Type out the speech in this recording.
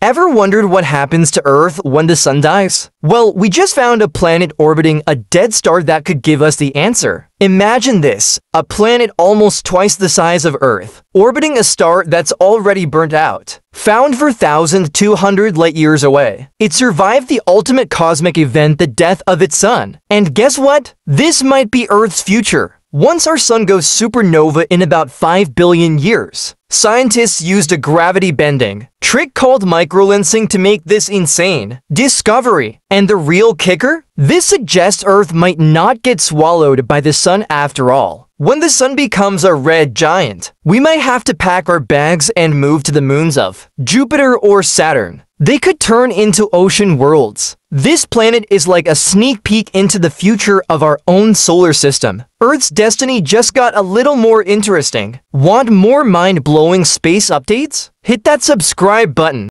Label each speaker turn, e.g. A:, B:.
A: Ever wondered what happens to Earth when the sun dies? Well, we just found a planet orbiting a dead star that could give us the answer. Imagine this, a planet almost twice the size of Earth, orbiting a star that's already burnt out. Found for 1,200 light years away. It survived the ultimate cosmic event, the death of its sun. And guess what? This might be Earth's future. Once our sun goes supernova in about 5 billion years, scientists used a gravity bending trick called microlensing to make this insane discovery. And the real kicker? This suggests Earth might not get swallowed by the sun after all. When the sun becomes a red giant, we might have to pack our bags and move to the moons of Jupiter or Saturn. They could turn into ocean worlds. This planet is like a sneak peek into the future of our own solar system. Earth's destiny just got a little more interesting. Want more mind-blowing space updates? Hit that subscribe button.